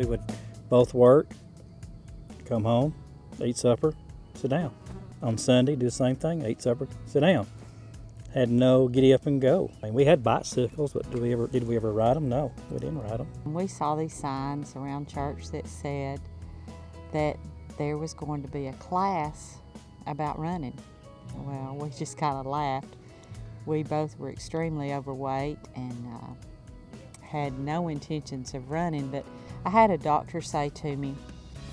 We would both work, come home, eat supper, sit down. On Sunday, do the same thing, eat supper, sit down. Had no giddy up and go. I mean, we had bicycles, but did we ever did we ever ride them? No, we didn't ride them. We saw these signs around church that said that there was going to be a class about running. Well, we just kind of laughed. We both were extremely overweight and uh, had no intentions of running, but I had a doctor say to me,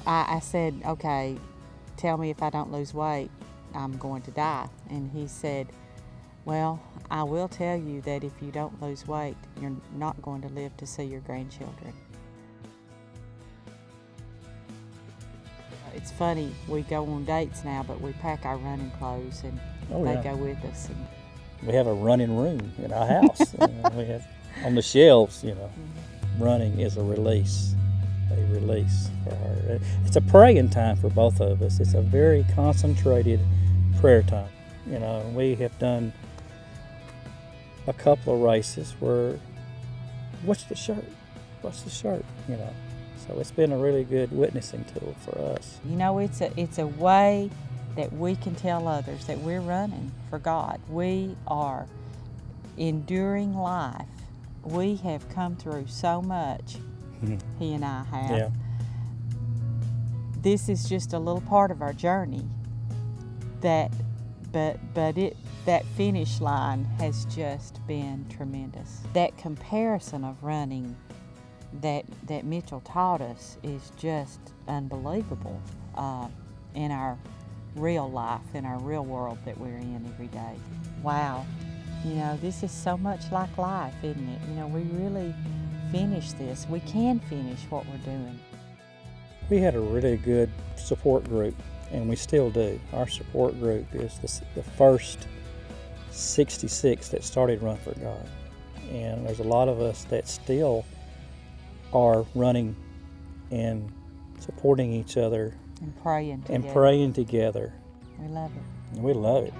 I, I said, okay, tell me if I don't lose weight, I'm going to die. And he said, well, I will tell you that if you don't lose weight, you're not going to live to see your grandchildren. It's funny, we go on dates now, but we pack our running clothes and Oh, they yeah. go with us. And We have a running room in our house. We have on the shelves. You know, running is a release, a release for her. It's a praying time for both of us. It's a very concentrated prayer time. You know, we have done a couple of races where, what's the shirt? What's the shirt? You know, so it's been a really good witnessing tool for us. You know, it's a it's a way that we can tell others that we're running for God. We are enduring life. We have come through so much. He and I have. Yeah. This is just a little part of our journey. That, but but it that finish line has just been tremendous. That comparison of running that that Mitchell taught us is just unbelievable uh, in our real life, in our real world that we're in every day. Wow, you know, this is so much like life, isn't it? You know, we really finish this. We can finish what we're doing. We had a really good support group, and we still do. Our support group is the, the first 66 that started Run for God. And there's a lot of us that still are running and supporting each other And praying together. and praying together. We love it. And we love it.